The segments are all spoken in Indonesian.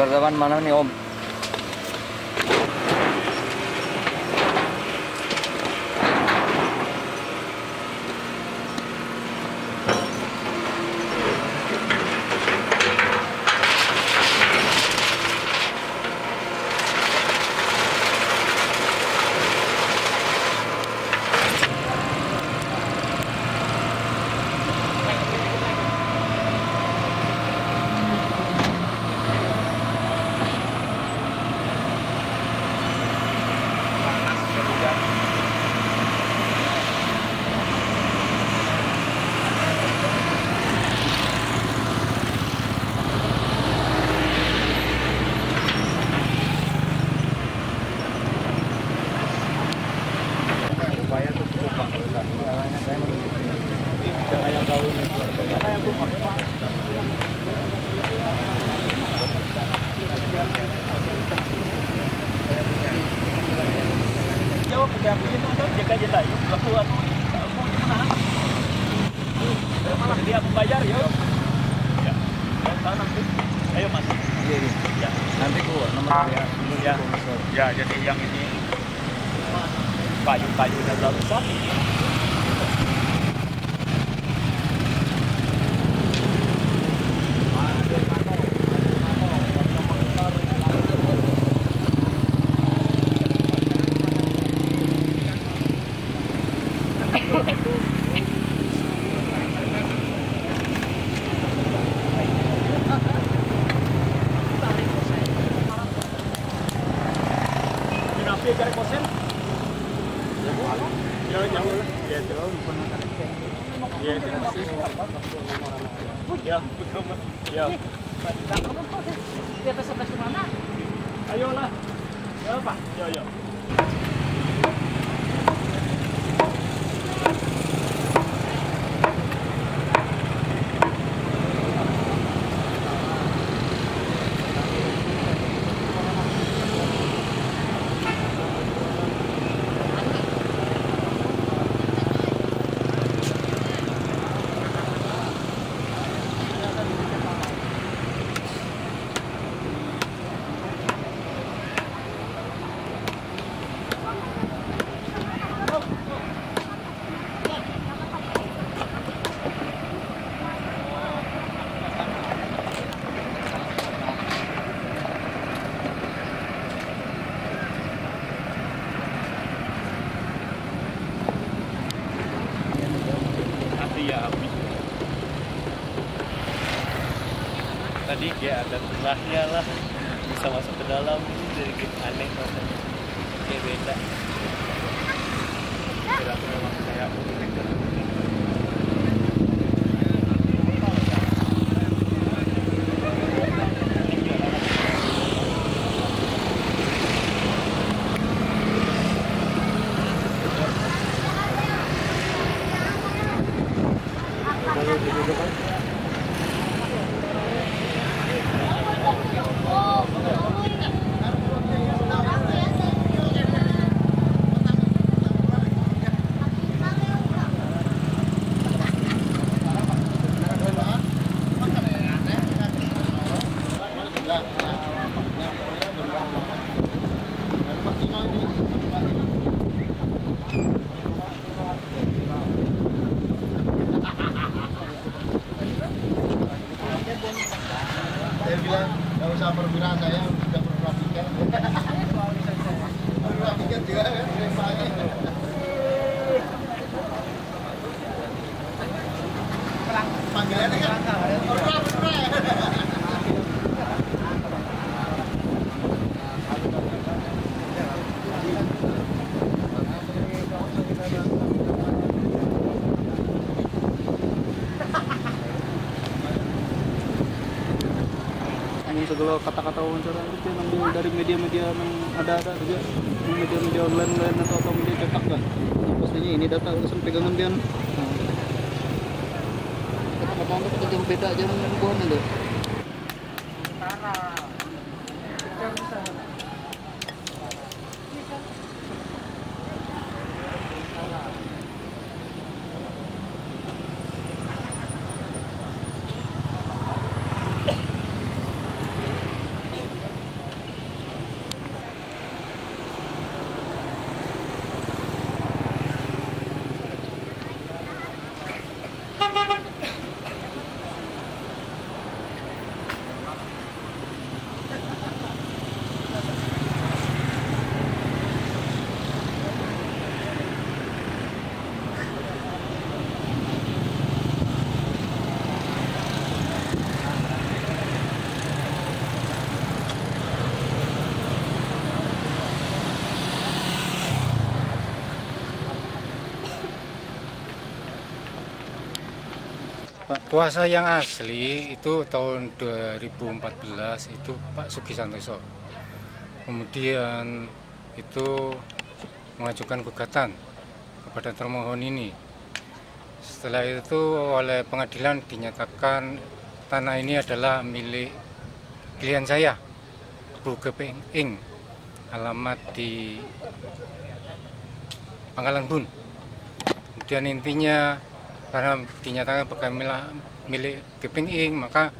Mana nih Om? Dia membayar. Ya. Ya. Ayo mas. Iya, iya. Ya. Nanti gua nomor ya. Ya. Ya, jadi yang ini kayu-kayunya belum besar. Kenapa ya karek kosen? Ya, ya, ya, terlalu Ya, terima kasih. Ya, ya. Ayolah. Ya, Pak. Ya, ya. Nanti ya habis. Tadi dia ada tengahnya lah. Bisa masuk ke dalam. Jadi gitu aneh rasanya. Kayak beda. Kira memang kayak चापर विराज आया segala kata-kata wawancara itu ngambil dari media-media yang ada-ada juga media-media online lain atau, atau media cetak kan nah, pastinya ini data urusan pegangan dia kita jam beda jam buan itu Pak? Kuasa yang asli itu tahun 2014 itu Pak Sugi Santoso. Kemudian itu mengajukan gugatan kepada termohon ini. Setelah itu oleh pengadilan dinyatakan tanah ini adalah milik klien saya, Bu Gepeng Ing, alamat di Pangkalan Bun. Kemudian intinya karena dinyatakan bukan milik, Gepeng Ing, maka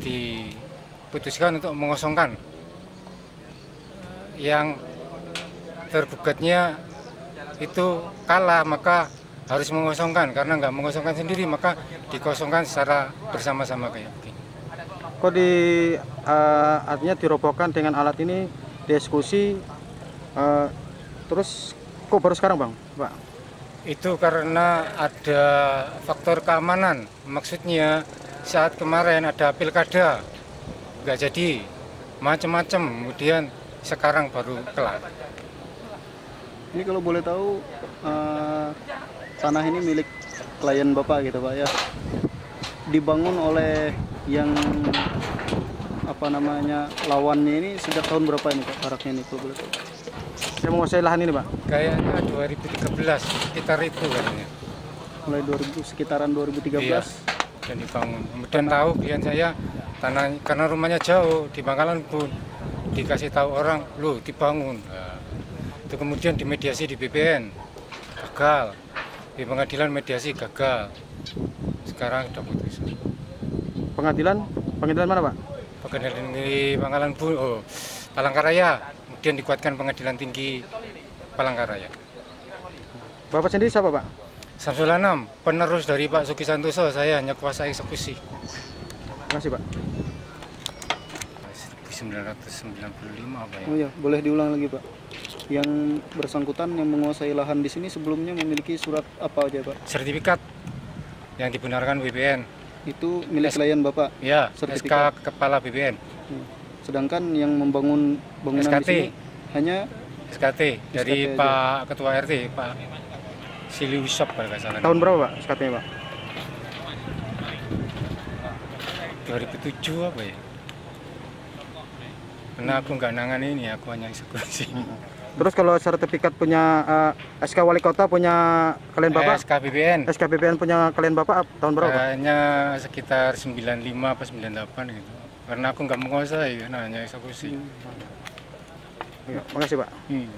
diputuskan untuk mengosongkan yang tergugatnya itu kalah maka harus mengosongkan karena nggak mengosongkan sendiri maka dikosongkan secara bersama-sama kayak begini. Kok di eh, artinya dirobohkan dengan alat ini diskusi eh, terus kok baru sekarang bang, Pak? Itu karena ada faktor keamanan. Maksudnya saat kemarin ada pilkada nggak jadi macam-macam. Kemudian sekarang baru kelar. Ini kalau boleh tahu eh, tanah ini milik klien bapak gitu pak ya. Dibangun oleh yang apa namanya lawannya ini sejak tahun berapa ini pak baraknya ini kalau boleh tahu? Saya menguasai lahan ini pak. Kayaknya 2013 sekitar itu katanya. Mulai 2000 sekitaran 2013. Iya. Dan dibangun. Kemudian tahu klien saya tanah karena rumahnya jauh di Bangkalan pun dikasih tahu orang, lu dibangun. Nah, itu kemudian dimediasi di BPN gagal. Di pengadilan mediasi gagal. Sekarang sudah putus. Pengadilan pengadilan mana pak? Pengadilan di Bangkalan pun, oh, Palangkaraya. Kemudian dikuatkan pengadilan tinggi Palangkaraya. Bapak sendiri siapa pak? Samsul Anam, penerus dari Pak Sugi Santoso, saya hanya kuasa eksekusi. Terima kasih pak. 1995 apa ya? Oh iya, boleh diulang lagi pak. Yang bersangkutan yang menguasai lahan di sini sebelumnya memiliki surat apa aja pak? Sertifikat yang dibenarkan BPN. Itu milik klien bapak. Ya, Sertifikat. SK Kepala BPN. Hmm. Sedangkan yang membangun bangunan SKT. di sini hanya SKT dari SKT aja. Pak Ketua RT, Pak Sili Usop kalau nggak salah. tahun berapa pak SKT-nya pak? 2007 apa ya? Karena aku nggak nangan ini, aku hanya eksekusi. Terus kalau sertifikat punya eh, SK Wali Kota punya kalian bapak? SK BPN. SK BPN punya kalian bapak ap- tahun berapa? Kayaknya sekitar 95 apa 98 gitu. Karena aku nggak menguasai, hanya eksekusi. Iya, makasih pak. Hmm.